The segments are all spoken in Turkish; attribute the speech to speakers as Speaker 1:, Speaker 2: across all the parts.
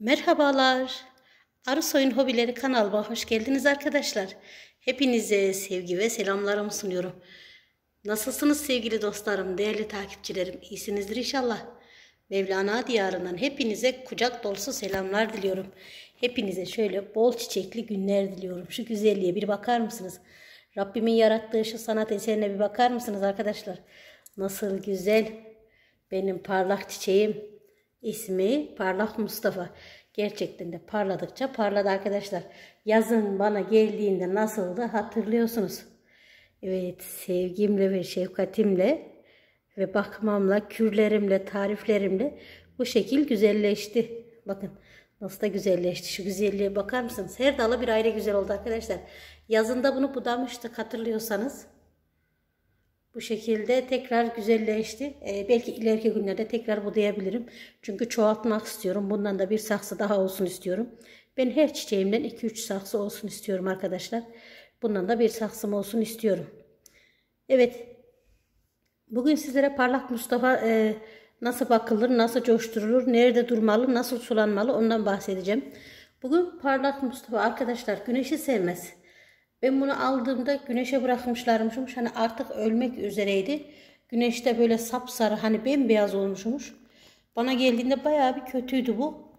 Speaker 1: Merhabalar. Arısoy'un hobileri kanalıma hoş geldiniz arkadaşlar. Hepinize sevgi ve selamlarımı sunuyorum. Nasılsınız sevgili dostlarım, değerli takipçilerim? İyisinizdir inşallah. Mevlana diyarından hepinize kucak dolusu selamlar diliyorum. Hepinize şöyle bol çiçekli günler diliyorum. Şu güzelliğe bir bakar mısınız? Rabbimin yarattığı şu sanat eserine bir bakar mısınız arkadaşlar? Nasıl güzel. Benim parlak çiçeğim. İsmi Parlak Mustafa. Gerçekten de parladıkça parladı arkadaşlar. Yazın bana geldiğinde nasıldı hatırlıyorsunuz. Evet sevgimle ve şefkatimle ve bakmamla, kürlerimle, tariflerimle bu şekil güzelleşti. Bakın nasıl da güzelleşti. Şu güzelliğe bakar mısınız? Her dalı bir ayrı güzel oldu arkadaşlar. Yazında bunu budamıştık hatırlıyorsanız. Bu şekilde tekrar güzelleşti. Ee, belki ileriki günlerde tekrar budayabilirim. Çünkü çoğaltmak istiyorum. Bundan da bir saksı daha olsun istiyorum. Ben her çiçeğimden 2-3 saksı olsun istiyorum arkadaşlar. Bundan da bir saksım olsun istiyorum. Evet. Bugün sizlere parlak Mustafa e, nasıl bakılır, nasıl coşturulur, nerede durmalı, nasıl sulanmalı ondan bahsedeceğim. Bugün parlak Mustafa arkadaşlar güneşi sevmez. Ben bunu aldığımda güneşe bırakmışlarmışmış. Hani artık ölmek üzereydi. Güneşte böyle sapsarı hani bembeyaz olmuşmuş. Bana geldiğinde bayağı bir kötüydü bu.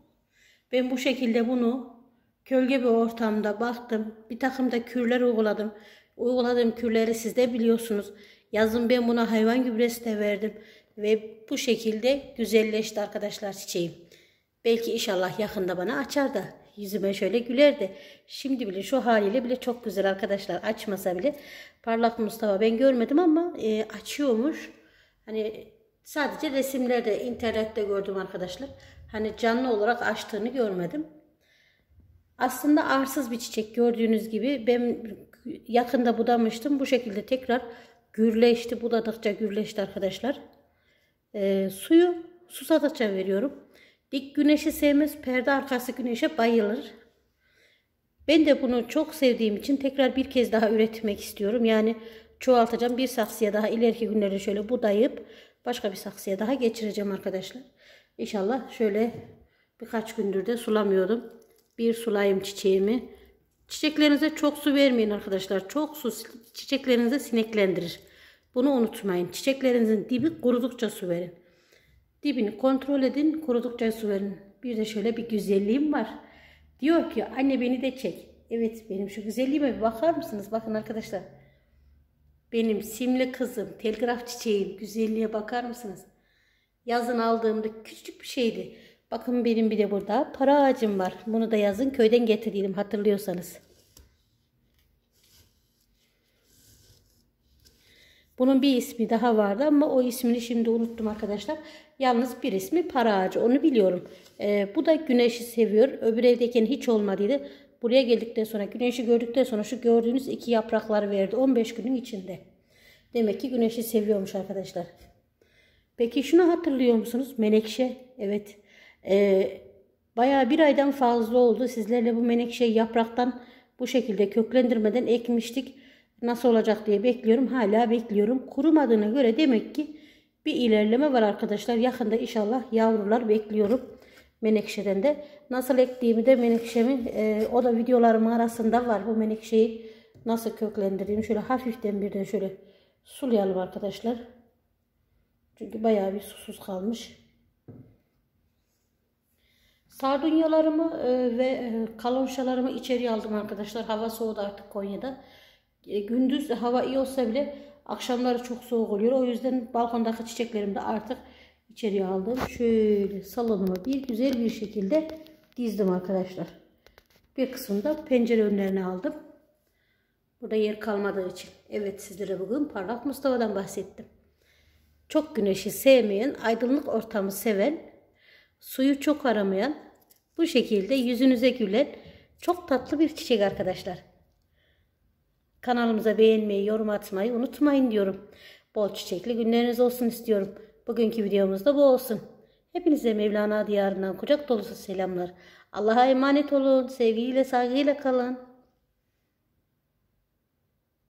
Speaker 1: Ben bu şekilde bunu gölge bir ortamda baktım. Bir takım da kürler uyguladım. Uyguladığım kürleri siz de biliyorsunuz. Yazın ben buna hayvan gübresi de verdim. Ve bu şekilde güzelleşti arkadaşlar çiçeğim. Belki inşallah yakında bana açar da yüzüme şöyle gülerdi. Şimdi bile şu haliyle bile çok güzel arkadaşlar. Açmasa bile parlak Mustafa ben görmedim ama e, açıyormuş. Hani sadece resimlerde internette gördüm arkadaşlar. Hani canlı olarak açtığını görmedim. Aslında arsız bir çiçek gördüğünüz gibi ben yakında budamıştım. Bu şekilde tekrar gürleşti. Budadıkça gürleşti arkadaşlar. E, suyu susadıkça veriyorum. Dik güneşi sevmez, perde arkası güneşe bayılır. Ben de bunu çok sevdiğim için tekrar bir kez daha üretmek istiyorum. Yani çoğaltacağım. Bir saksıya daha ileriki günlerde şöyle budayıp başka bir saksıya daha geçireceğim arkadaşlar. İnşallah şöyle birkaç gündür de sulamıyordum. Bir sulayayım çiçeğimi. Çiçeklerinize çok su vermeyin arkadaşlar. Çok su çiçeklerinize sineklendirir. Bunu unutmayın. Çiçeklerinizin dibi kurudukça su verin. Dibini kontrol edin. Kurudukça su verin. Bir de şöyle bir güzelliğim var. Diyor ki anne beni de çek. Evet benim şu güzelliğime bir bakar mısınız? Bakın arkadaşlar. Benim simli kızım, telgraf çiçeğim, güzelliğe bakar mısınız? Yazın aldığımda küçük bir şeydi. Bakın benim bir de burada para ağacım var. Bunu da yazın köyden getirdim hatırlıyorsanız. Bunun bir ismi daha vardı ama o ismini şimdi unuttum arkadaşlar. Yalnız bir ismi para ağacı onu biliyorum. Ee, bu da güneşi seviyor. Öbür evdeyken hiç olmadıydı. Buraya geldikten sonra güneşi gördükten sonra şu gördüğünüz iki yaprakları verdi 15 günün içinde. Demek ki güneşi seviyormuş arkadaşlar. Peki şunu hatırlıyor musunuz? Menekşe. Evet. Ee, bayağı bir aydan fazla oldu. Sizlerle bu menekşeyi yapraktan bu şekilde köklendirmeden ekmiştik. Nasıl olacak diye bekliyorum. Hala bekliyorum. Kurumadığına göre demek ki bir ilerleme var arkadaşlar. Yakında inşallah yavrular bekliyorum. Menekşeden de. Nasıl ektiğimi de menekşemi e, o da videolarım arasında var. Bu menekşeyi nasıl köklendireyim. Şöyle hafiften birden şöyle sulayalım arkadaşlar. Çünkü bayağı bir susuz kalmış. Sardunyalarımı e, ve e, kalonşalarımı içeriye aldım arkadaşlar. Hava soğudu artık Konya'da. E, gündüz hava iyi olsa bile akşamları çok soğuk oluyor. O yüzden balkondaki çiçeklerimi de artık içeriye aldım. Şöyle salonuma bir güzel bir şekilde dizdim arkadaşlar. Bir kısmını da pencere önlerine aldım. Burada yer kalmadığı için. Evet sizlere bugün parlak Mustafa'dan bahsettim. Çok güneşi sevmeyen, aydınlık ortamı seven, suyu çok aramayan, bu şekilde yüzünüze gülen çok tatlı bir çiçek arkadaşlar. Kanalımıza beğenmeyi, yorum atmayı unutmayın diyorum. Bol çiçekli günleriniz olsun istiyorum. Bugünkü videomuz da bu olsun. Hepinize Mevlana diyarından kucak dolusu selamlar. Allah'a emanet olun. Sevgiyle, saygıyla kalın.